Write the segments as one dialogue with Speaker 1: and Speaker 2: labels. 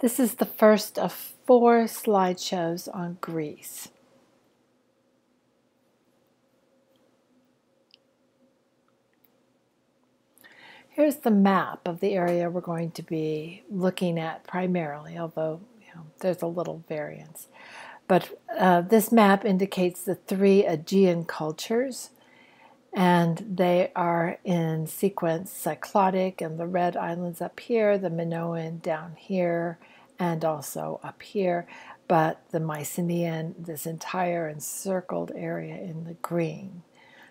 Speaker 1: This is the first of four slideshows on Greece. Here's the map of the area we're going to be looking at primarily, although you know, there's a little variance. But uh, this map indicates the three Aegean cultures, and they are in sequence Cycladic and the red islands up here, the Minoan down here, and also up here, but the Mycenaean, this entire encircled area in the green.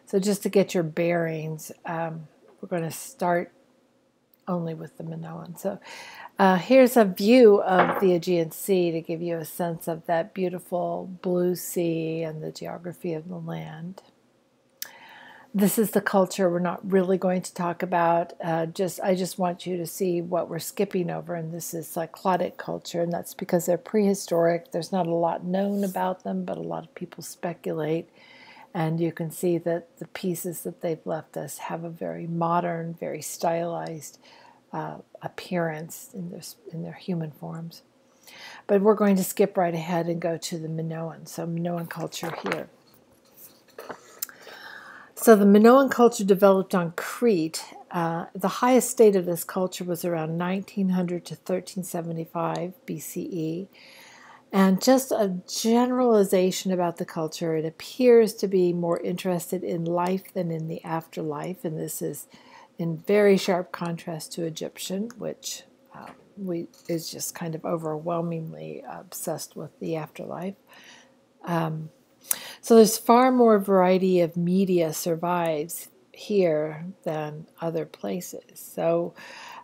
Speaker 1: So just to get your bearings, um, we're going to start only with the Minoan. So uh, here's a view of the Aegean Sea to give you a sense of that beautiful blue sea and the geography of the land. This is the culture we're not really going to talk about. Uh, just I just want you to see what we're skipping over, and this is Cycladic culture, and that's because they're prehistoric. There's not a lot known about them, but a lot of people speculate. And you can see that the pieces that they've left us have a very modern, very stylized uh, appearance in their, in their human forms. But we're going to skip right ahead and go to the Minoan. So, Minoan culture here. So, the Minoan culture developed on Crete. Uh, the highest state of this culture was around 1900 to 1375 BCE. And just a generalization about the culture, it appears to be more interested in life than in the afterlife. And this is in very sharp contrast to Egyptian, which uh, we is just kind of overwhelmingly obsessed with the afterlife. Um, so there's far more variety of media survives here than other places. So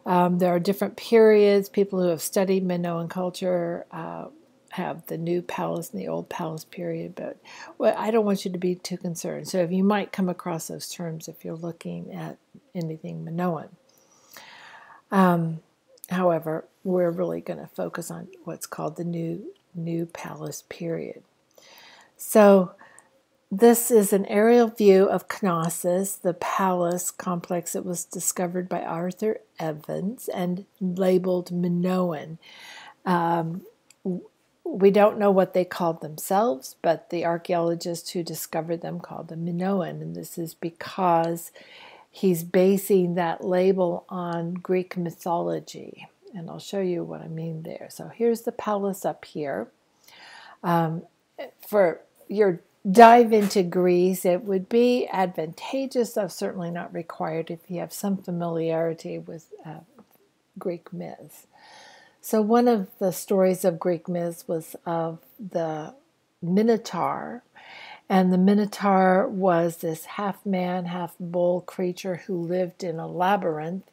Speaker 1: um, there are different periods. People who have studied Minoan culture uh, have the new palace and the old palace period, but well, I don't want you to be too concerned. So if you might come across those terms if you're looking at anything Minoan. Um, however, we're really going to focus on what's called the new new palace period. So this is an aerial view of Knossos, the palace complex that was discovered by Arthur Evans and labeled Minoan. Um, we don't know what they called themselves, but the archaeologists who discovered them called them Minoan, and this is because he's basing that label on Greek mythology. And I'll show you what I mean there. So here's the palace up here. Um, for your dive into Greece, it would be advantageous, though certainly not required, if you have some familiarity with uh, Greek myths. So, one of the stories of Greek myths was of the Minotaur. And the Minotaur was this half man, half bull creature who lived in a labyrinth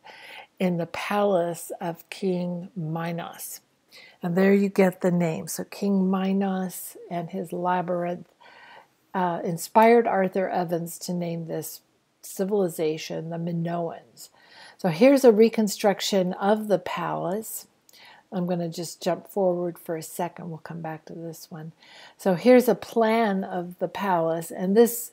Speaker 1: in the palace of King Minos. And there you get the name. So, King Minos and his labyrinth uh, inspired Arthur Evans to name this civilization the Minoans. So, here's a reconstruction of the palace. I'm going to just jump forward for a second. We'll come back to this one. So here's a plan of the palace, and this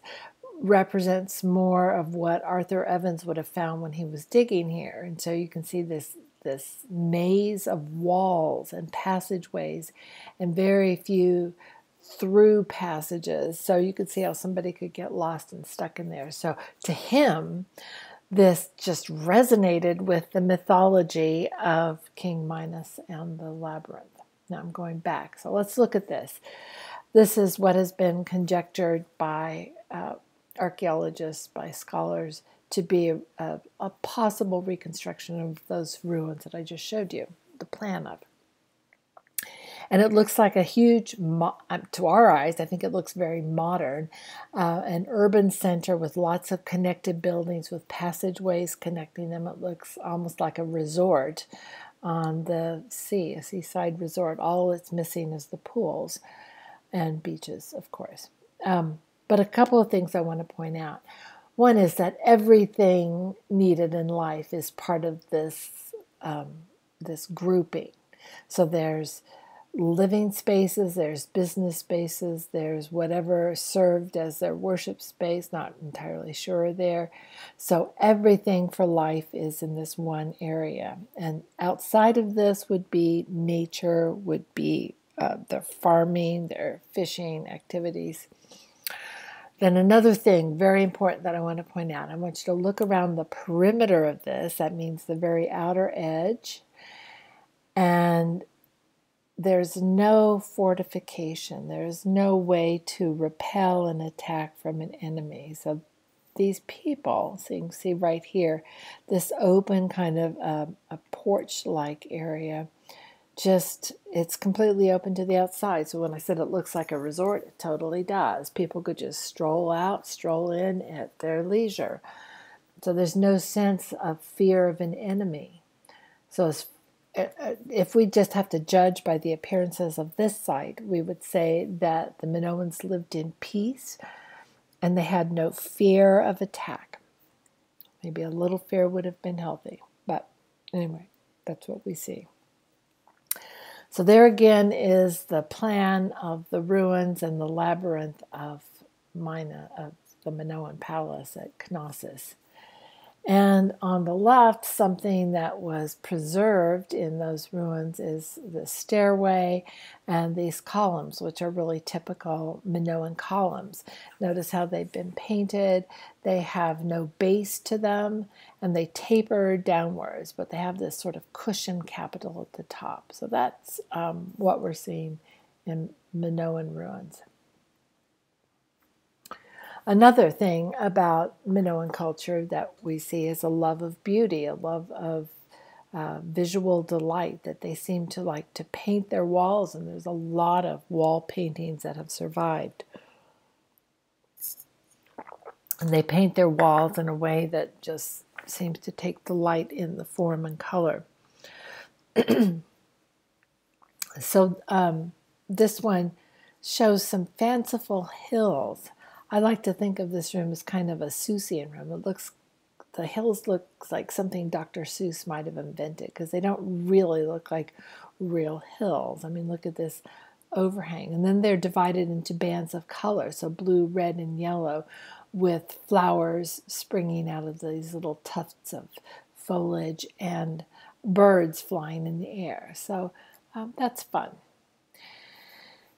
Speaker 1: represents more of what Arthur Evans would have found when he was digging here. And so you can see this this maze of walls and passageways and very few through passages. So you could see how somebody could get lost and stuck in there. So to him, this just resonated with the mythology of King Minos and the labyrinth. Now I'm going back. So let's look at this. This is what has been conjectured by uh, archaeologists, by scholars, to be a, a, a possible reconstruction of those ruins that I just showed you, the plan of and it looks like a huge, um, to our eyes, I think it looks very modern, uh, an urban center with lots of connected buildings with passageways connecting them. It looks almost like a resort on the sea, a seaside resort. All it's missing is the pools and beaches, of course. Um, but a couple of things I want to point out. One is that everything needed in life is part of this um, this grouping. So there's living spaces, there's business spaces, there's whatever served as their worship space, not entirely sure there. So everything for life is in this one area. And outside of this would be nature, would be uh, their farming, their fishing activities. Then, another thing very important that I want to point out I want you to look around the perimeter of this. That means the very outer edge. And there's no fortification, there's no way to repel an attack from an enemy. So these people, so you can see right here, this open kind of uh, a porch like area, just it's completely open to the outside. So when I said it looks like a resort, it totally does. People could just stroll out, stroll in at their leisure. So there's no sense of fear of an enemy. So as Uh, if we just have to judge by the appearances of this site, we would say that the Minoans lived in peace and they had no fear of attack. Maybe a little fear would have been healthy, but anyway, that's what we see. So, there again is the plan of the ruins and the labyrinth of Mina, of the Minoan palace at Knossos. And on the left, something that was preserved in those ruins is the stairway and these columns, which are really typical Minoan columns. Notice how they've been painted. They have no base to them and they taper downwards, but they have this sort of cushion capital at the top. So that's um, what we're seeing in Minoan ruins. Another thing about Minoan culture that we see is a love of beauty, a love of uh, visual delight, that they seem to like to paint their walls, and there's a lot of wall paintings that have survived. And they paint their walls in a way that just seems to take delight in the form and color. so um, this one shows some fanciful hills I like to think of this room as kind of a Seussian room. It looks, the hills look like something Dr. Seuss might have invented because they don't really look like real hills. I mean, look at this overhang. And then they're divided into bands of color, so blue, red, and yellow, with flowers springing out of these little tufts of foliage and birds flying in the air. So um, that's fun.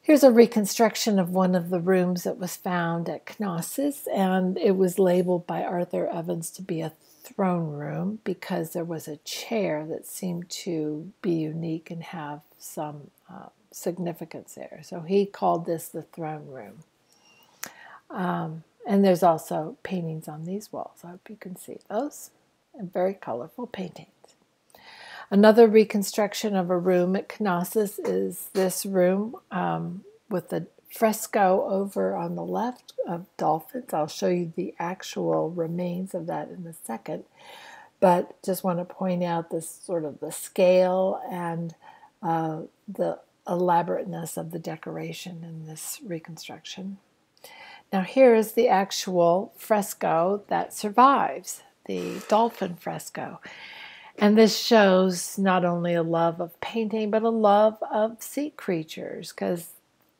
Speaker 1: Here's a reconstruction of one of the rooms that was found at Knossos, and it was labeled by Arthur Evans to be a throne room because there was a chair that seemed to be unique and have some uh, significance there. So he called this the throne room. Um, and there's also paintings on these walls. I hope you can see those. And very colorful paintings. Another reconstruction of a room at Knossos is this room um, with the fresco over on the left of dolphins. I'll show you the actual remains of that in a second. But just want to point out this sort of the scale and uh, the elaborateness of the decoration in this reconstruction. Now, here is the actual fresco that survives, the dolphin fresco. And this shows not only a love of painting, but a love of sea creatures, because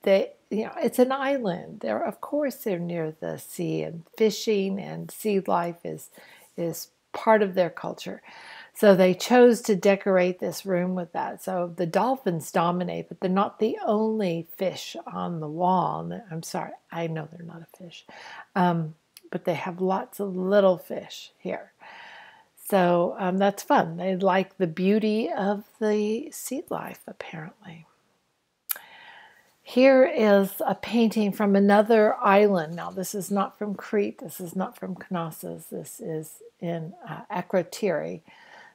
Speaker 1: they, you know, it's an island. They're, of course, they're near the sea, and fishing and sea life is is part of their culture. So they chose to decorate this room with that. So the dolphins dominate, but they're not the only fish on the wall. I'm sorry, I know they're not a fish, um, but they have lots of little fish here. So um, that's fun. They like the beauty of the sea life, apparently. Here is a painting from another island. Now, this is not from Crete. This is not from Knossos. This is in uh, Akrotiri.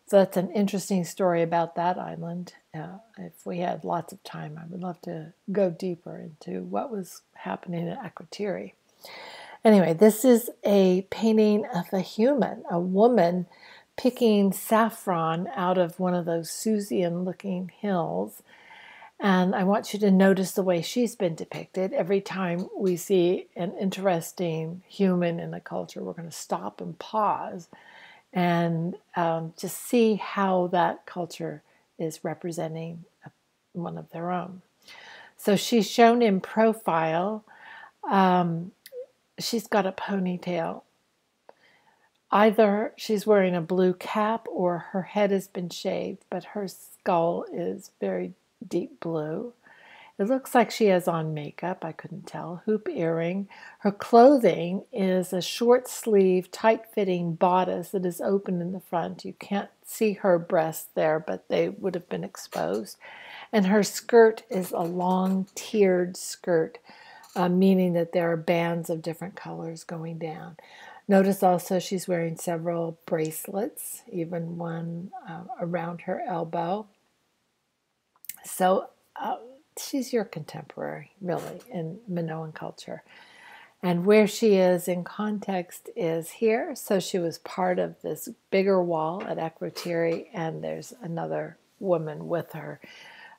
Speaker 1: So that's an interesting story about that island. Uh, if we had lots of time, I would love to go deeper into what was happening at Akrotiri. Anyway, this is a painting of a human, a woman picking saffron out of one of those Seussian looking hills. And I want you to notice the way she's been depicted. Every time we see an interesting human in a culture, we're going to stop and pause and um, just see how that culture is representing one of their own. So she's shown in profile. Um, she's got a ponytail. Either she's wearing a blue cap or her head has been shaved, but her skull is very deep blue. It looks like she has on makeup, I couldn't tell. Hoop earring. Her clothing is a short sleeve, tight fitting bodice that is open in the front. You can't see her breasts there, but they would have been exposed. And her skirt is a long tiered skirt, uh, meaning that there are bands of different colors going down. Notice also she's wearing several bracelets, even one uh, around her elbow. So uh, she's your contemporary, really, in Minoan culture. And where she is in context is here. So she was part of this bigger wall at Akrotiri, and there's another woman with her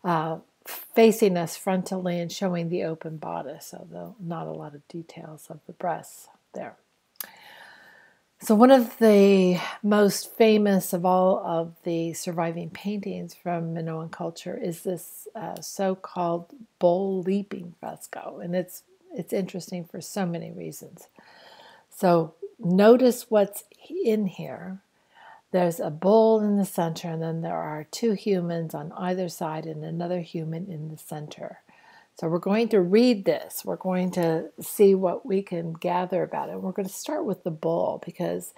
Speaker 1: uh, facing us frontally and showing the open bodice, although not a lot of details of the breasts there. So, one of the most famous of all of the surviving paintings from Minoan culture is this uh, so-called bull leaping fresco, and it's it's interesting for so many reasons. So, notice what's in here. There's a bull in the center, and then there are two humans on either side, and another human in the center. So we're going to read this. We're going to see what we can gather about it. We're going to start with the bull because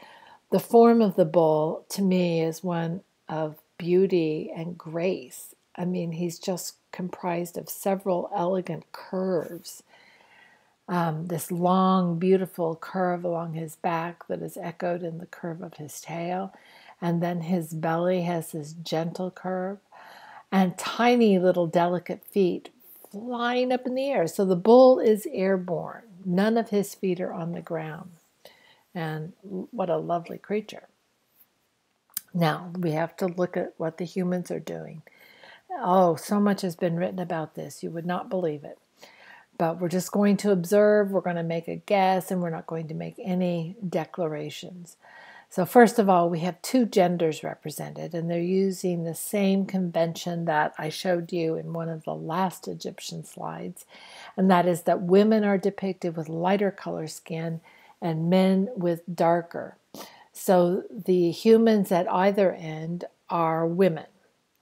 Speaker 1: the form of the bull to me is one of beauty and grace. I mean, he's just comprised of several elegant curves. Um, this long, beautiful curve along his back that is echoed in the curve of his tail. And then his belly has this gentle curve and tiny little delicate feet flying up in the air. So the bull is airborne. None of his feet are on the ground. And what a lovely creature. Now we have to look at what the humans are doing. Oh, so much has been written about this. You would not believe it. But we're just going to observe, we're going to make a guess, and we're not going to make any declarations. So, first of all, we have two genders represented, and they're using the same convention that I showed you in one of the last Egyptian slides, and that is that women are depicted with lighter color skin and men with darker. So, the humans at either end are women,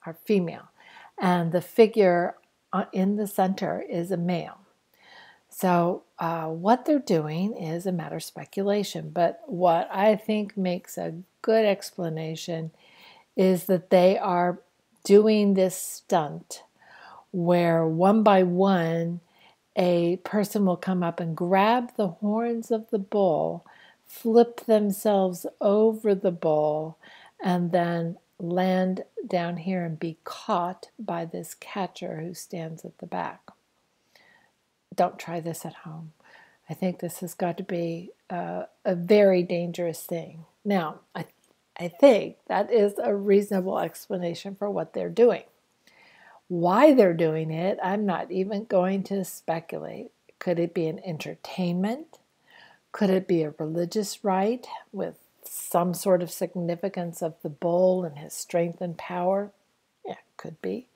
Speaker 1: are female, and the figure uh, in the center is a male. So, uh, what they're doing is a matter of speculation, but what I think makes a good explanation is that they are doing this stunt where one by one a person will come up and grab the horns of the bull, flip themselves over the bull, and then land down here and be caught by this catcher who stands at the back don't try this at home. I think this has got to be uh, a very dangerous thing. Now, I, I think that is a reasonable explanation for what they're doing. Why they're doing it, I'm not even going to speculate. Could it be an entertainment? Could it be a religious rite with some sort of significance of the bull and his strength and power? Yeah, could be.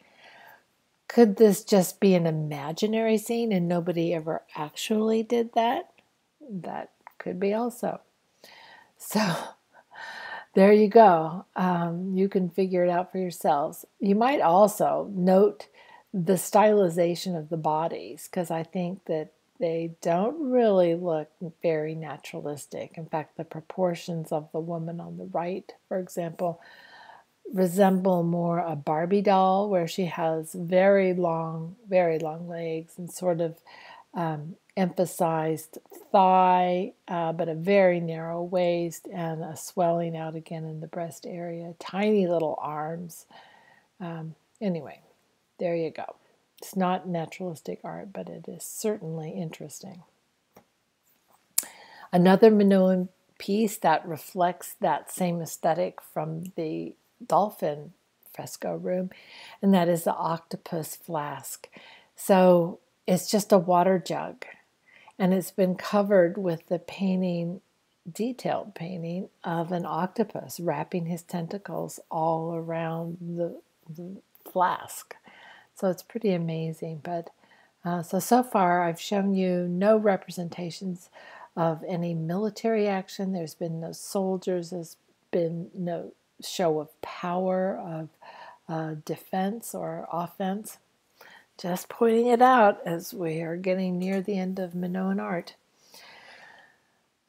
Speaker 1: Could this just be an imaginary scene and nobody ever actually did that? That could be also. So there you go. Um, you can figure it out for yourselves. You might also note the stylization of the bodies because I think that they don't really look very naturalistic. In fact, the proportions of the woman on the right, for example, resemble more a Barbie doll where she has very long, very long legs and sort of um, emphasized thigh, uh, but a very narrow waist and a swelling out again in the breast area, tiny little arms. Um, anyway, there you go. It's not naturalistic art, but it is certainly interesting. Another Minoan piece that reflects that same aesthetic from the dolphin fresco room, and that is the octopus flask. So it's just a water jug, and it's been covered with the painting, detailed painting of an octopus wrapping his tentacles all around the, the flask. So it's pretty amazing. But uh, so, so far, I've shown you no representations of any military action. There's been no soldiers, there's been no show of power, of uh, defense or offense. Just pointing it out as we are getting near the end of Minoan art.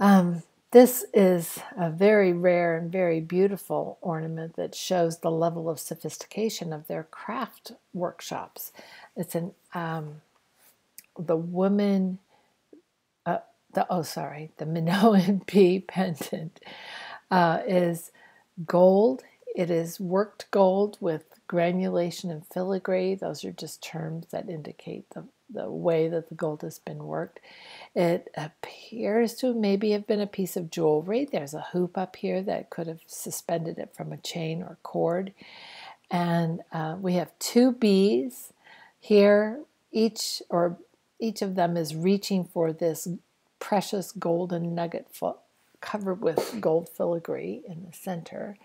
Speaker 1: Um, this is a very rare and very beautiful ornament that shows the level of sophistication of their craft workshops. It's an um, the woman, uh, the oh sorry, the Minoan bee pendant uh, is gold. It is worked gold with granulation and filigree. Those are just terms that indicate the, the way that the gold has been worked. It appears to maybe have been a piece of jewelry. There's a hoop up here that could have suspended it from a chain or cord. And uh, we have two bees here, each or each of them is reaching for this precious golden nugget covered with gold filigree in the center.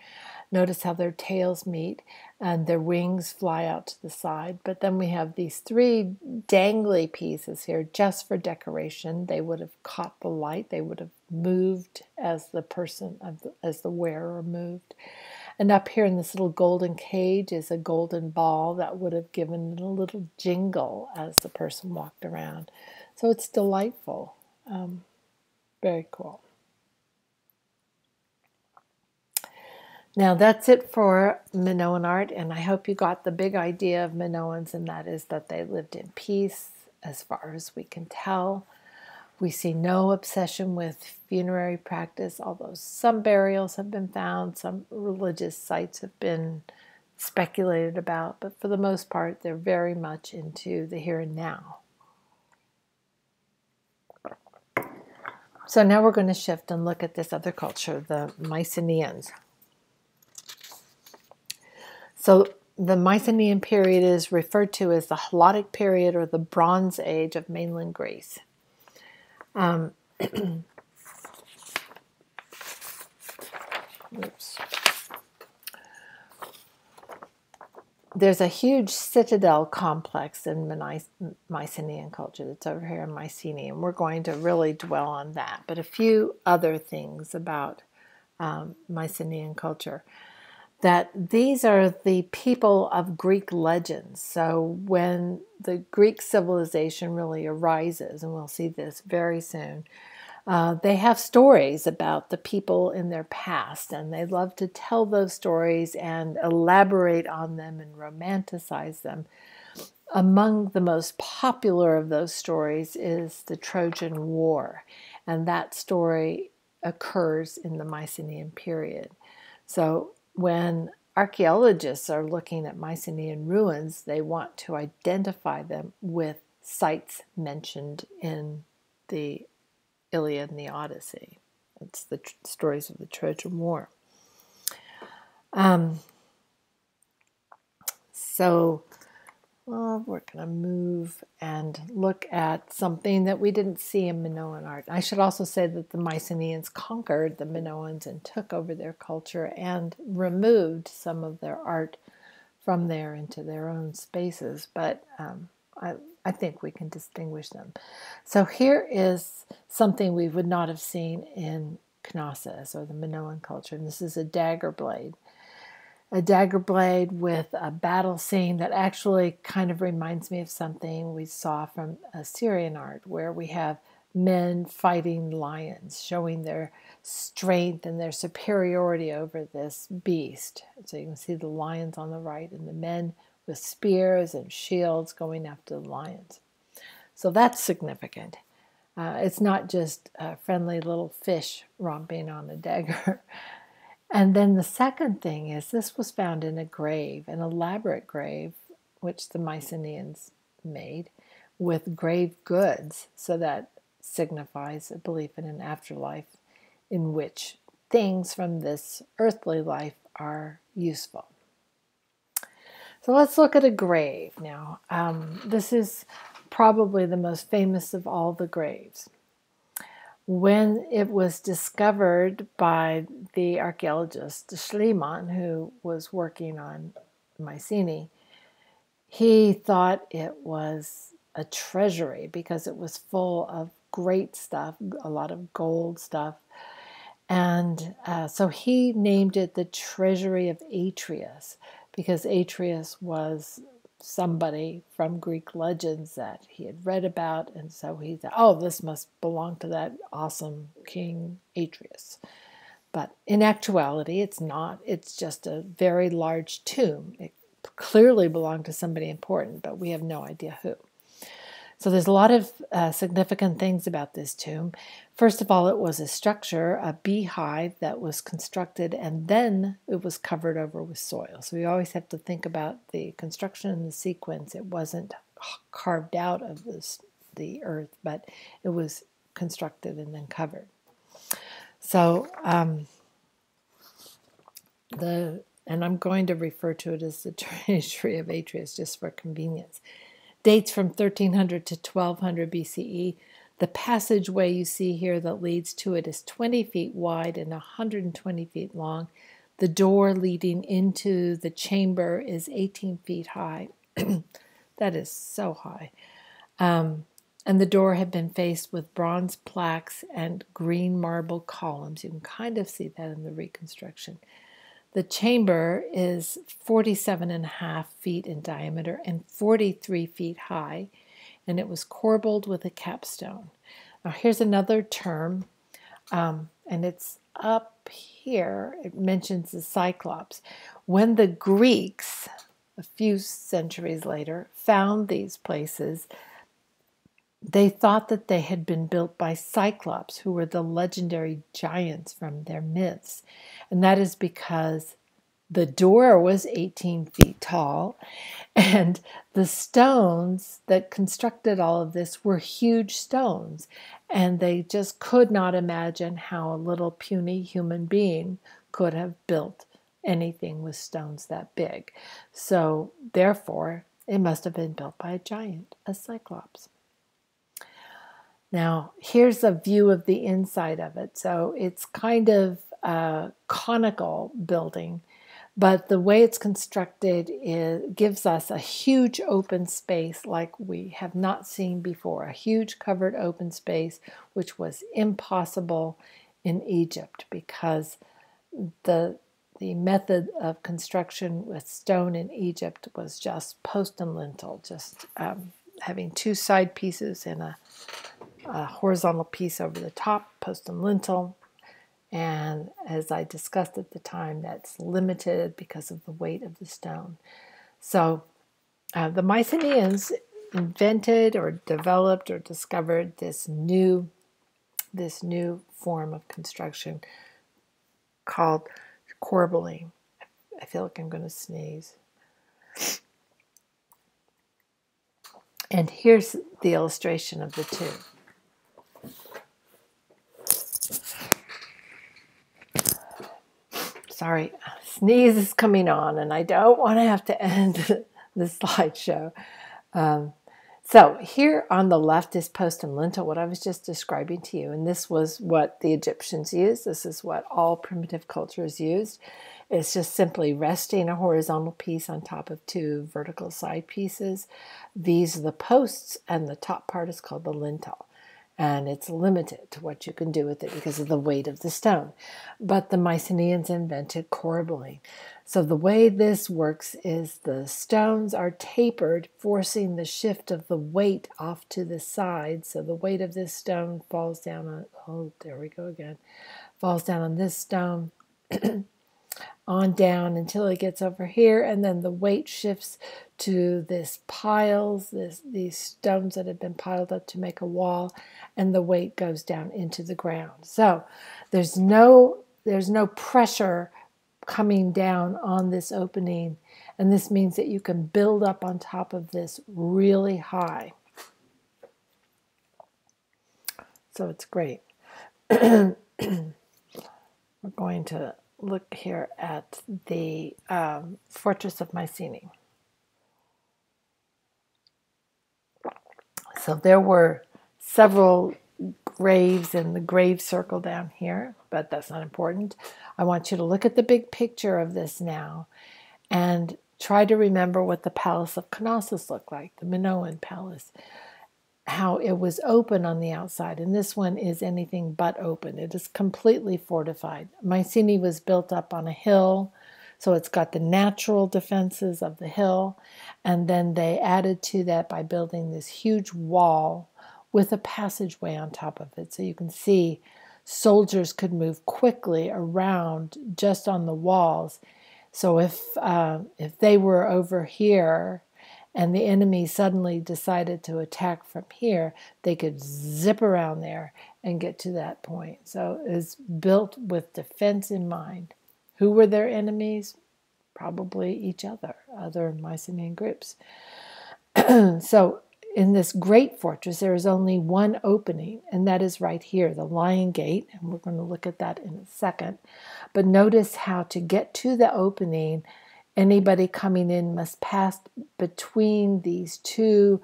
Speaker 1: Notice how their tails meet and their wings fly out to the side. But then we have these three dangly pieces here just for decoration. They would have caught the light, they would have moved as the person, as the wearer moved. And up here in this little golden cage is a golden ball that would have given it a little jingle as the person walked around. So it's delightful. Um, very cool. Now that's it for Minoan art, and I hope you got the big idea of Minoans, and that is that they lived in peace as far as we can tell. We see no obsession with funerary practice, although some burials have been found, some religious sites have been speculated about, but for the most part, they're very much into the here and now. So now we're going to shift and look at this other culture, the Mycenaeans. So the Mycenaean period is referred to as the Helladic period or the Bronze Age of mainland Greece. Um, oops. There's a huge citadel complex in Mycenaean culture that's over here in Mycenae, and we're going to really dwell on that. But a few other things about um, Mycenaean culture that these are the people of Greek legends. So when the Greek civilization really arises, and we'll see this very soon, uh, they have stories about the people in their past, and they love to tell those stories and elaborate on them and romanticize them. Among the most popular of those stories is the Trojan War, and that story occurs in the Mycenaean period. So when archaeologists are looking at Mycenaean ruins, they want to identify them with sites mentioned in the Iliad and the Odyssey. It's the tr- stories of the Trojan War. Um, so well, we're going to move and look at something that we didn't see in Minoan art. I should also say that the Mycenaeans conquered the Minoans and took over their culture and removed some of their art from there into their own spaces, but um, I, I think we can distinguish them. So here is something we would not have seen in Knossos or the Minoan culture, and this is a dagger blade a dagger blade with a battle scene that actually kind of reminds me of something we saw from Assyrian art, where we have men fighting lions, showing their strength and their superiority over this beast. So you can see the lions on the right and the men with spears and shields going after the lions. So that's significant. Uh, it's not just a friendly little fish romping on a dagger. And then the second thing is this was found in a grave, an elaborate grave, which the Mycenaeans made with grave goods. So that signifies a belief in an afterlife in which things from this earthly life are useful. So let's look at a grave now. Um, this is probably the most famous of all the graves when it was discovered by the archaeologist Schliemann, who was working on Mycenae, he thought it was a treasury because it was full of great stuff, a lot of gold stuff. And uh, so he named it the Treasury of Atreus because Atreus was somebody from Greek legends that he had read about. And so he thought, oh, this must belong to that awesome king Atreus. But in actuality, it's not. It's just a very large tomb. It clearly belonged to somebody important, but we have no idea who. So there's a lot of uh, significant things about this tomb. First of all, it was a structure, a beehive that was constructed and then it was covered over with soil. So we always have to think about the construction and the sequence. It wasn't carved out of this, the earth, but it was constructed and then covered. So um, the and I'm going to refer to it as the treasury of Atreus just for convenience dates from 1300 to 1200 BCE. The passageway you see here that leads to it is 20 feet wide and 120 feet long. The door leading into the chamber is 18 feet high. that is so high. Um, and the door had been faced with bronze plaques and green marble columns. You can kind of see that in the reconstruction. The chamber is 47 and a half feet in diameter and 43 feet high, and it was corbelled with a capstone. Now, here's another term, um, and it's up here. It mentions the Cyclops. When the Greeks, a few centuries later, found these places, they thought that they had been built by Cyclops, who were the legendary giants from their myths. And that is because the door was 18 feet tall, and the stones that constructed all of this were huge stones. And they just could not imagine how a little puny human being could have built anything with stones that big. So, therefore, it must have been built by a giant, a cyclops. Now, here's a view of the inside of it. So it's kind of a conical building, but the way it's constructed is, gives us a huge open space like we have not seen before, a huge covered open space, which was impossible in Egypt because the the method of construction with stone in Egypt was just post and lintel, just um, having two side pieces and a a horizontal piece over the top, post and lintel. And as I discussed at the time, that's limited because of the weight of the stone. So uh, the Mycenaeans invented or developed or discovered this new this new form of construction called corbelling. I feel like I'm going to sneeze. And here's the illustration of the two. Sorry, sneeze is coming on, and I don't want to have to end the slideshow. Um, so here on the left is post and lintel, what I was just describing to you, and this was what the Egyptians used. This is what all primitive cultures used. It's just simply resting a horizontal piece on top of two vertical side pieces. These are the posts, and the top part is called the lintel and it's limited to what you can do with it because of the weight of the stone. But the Mycenaeans invented corbelling. So the way this works is the stones are tapered, forcing the shift of the weight off to the side. So the weight of this stone falls down on, oh, there we go again, falls down on this stone. on down until it gets over here, and then the weight shifts to this piles, this these stones that have been piled up to make a wall, and the weight goes down into the ground. So there's no there's no pressure coming down on this opening, and this means that you can build up on top of this really high. So it's great. We're going to look here at the um, Fortress of Mycenae. So there were several graves in the grave circle down here, but that's not important. I want you to look at the big picture of this now and try to remember what the Palace of Knossos looked like, the Minoan Palace, how it was open on the outside. And this one is anything but open, it is completely fortified. Mycenae was built up on a hill. So it's got the natural defenses of the hill, and then they added to that by building this huge wall with a passageway on top of it. So you can see soldiers could move quickly around just on the walls. So if uh, if they were over here and the enemy suddenly decided to attack from here, they could zip around there and get to that point. So it's built with defense in mind. Who were their enemies? Probably each other, other Mycenaean groups. so in this great fortress, there is only one opening, and that is right here, the Lion Gate. And we're going to look at that in a second. But notice how to get to the opening, anybody coming in must pass between these two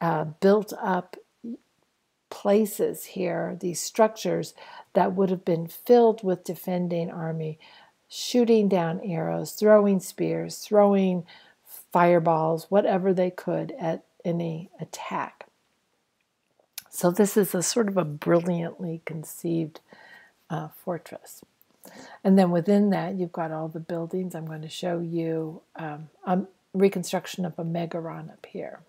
Speaker 1: uh, built up places here, these structures that would have been filled with defending army, shooting down arrows, throwing spears, throwing fireballs, whatever they could at any attack. So, this is a sort of a brilliantly conceived uh, fortress. And then within that, you've got all the buildings. I'm going to show you um, a reconstruction of a megaron up here.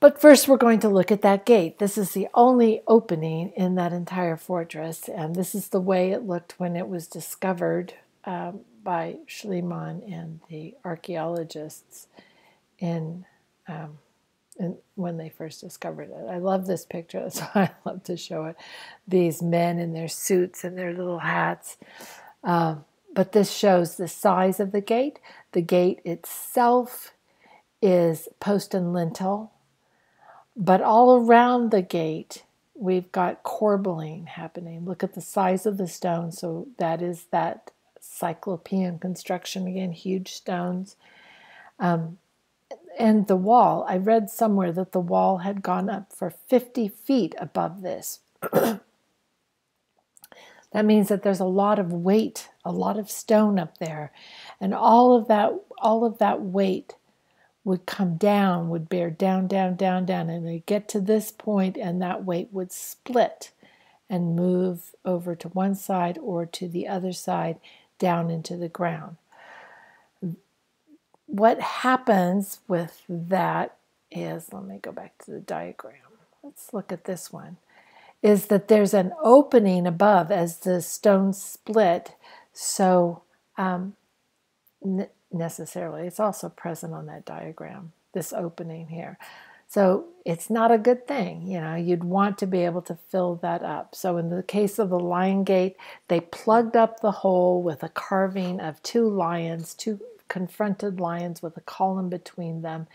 Speaker 1: But first, we're going to look at that gate. This is the only opening in that entire fortress, and this is the way it looked when it was discovered um, by Schliemann and the archaeologists in, um, in, when they first discovered it. I love this picture, so I love to show it. These men in their suits and their little hats. Um, but this shows the size of the gate. The gate itself is post and lintel, but all around the gate we've got corbelling happening. Look at the size of the stone. So that is that cyclopean construction again, huge stones. Um, and the wall, I read somewhere that the wall had gone up for 50 feet above this. that means that there's a lot of weight, a lot of stone up there. And all of that, all of that weight would come down, would bear down, down, down, down, and they get to this point, and that weight would split and move over to one side or to the other side down into the ground. What happens with that is, let me go back to the diagram. Let's look at this one. Is that there's an opening above as the stones split. So, um, necessarily, it's also present on that diagram, this opening here. So it's not a good thing. You know, you'd want to be able to fill that up. So in the case of the lion gate, they plugged up the hole with a carving of two lions, two confronted lions with a column between them.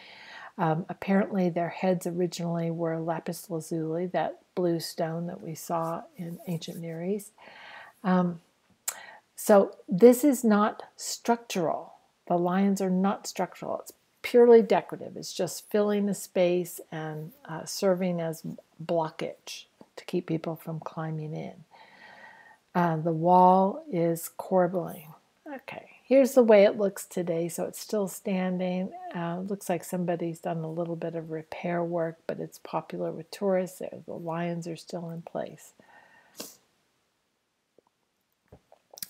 Speaker 1: Um, apparently, their heads originally were lapis lazuli, that blue stone that we saw in ancient Near East. Um, so this is not structural. The lions are not structural. It's purely decorative. It's just filling the space and uh, serving as blockage to keep people from climbing in. Uh, the wall is corbelling. Okay, here's the way it looks today. So it's still standing. Uh, looks like somebody's done a little bit of repair work, but it's popular with tourists. The lions are still in place.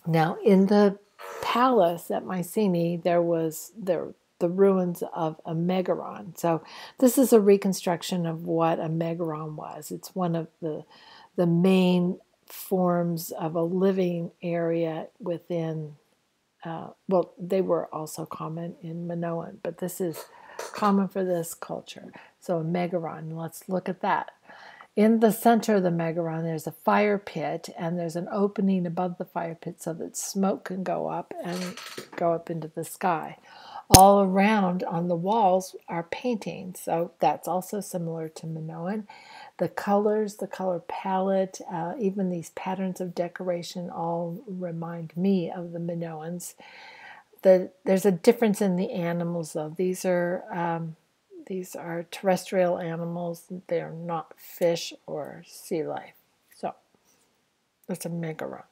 Speaker 1: Now, in the palace at Mycenae, there was there the ruins of a megaron. So this is a reconstruction of what a megaron was. It's one of the the main forms of a living area within. Uh, well, they were also common in Minoan, but this is common for this culture. So a megaron. Let's look at that. In the center of the megaron, there's a fire pit, and there's an opening above the fire pit so that smoke can go up and go up into the sky all around on the walls are paintings. So that's also similar to Minoan. The colors, the color palette, uh, even these patterns of decoration all remind me of the Minoans. The, there's a difference in the animals though. These are um, these are terrestrial animals. They're not fish or sea life. So that's a megaron.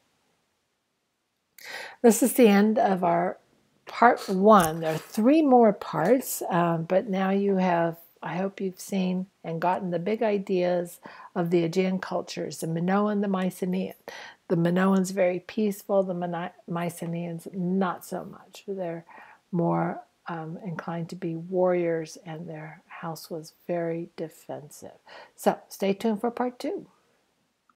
Speaker 1: This is the end of our part one. There are three more parts, um, but now you have, I hope you've seen and gotten the big ideas of the Aegean cultures, the Minoan, the Mycenaean. The Minoans very peaceful, the Mycenaeans not so much. They're more um, inclined to be warriors, and their house was very defensive. So stay tuned for part two.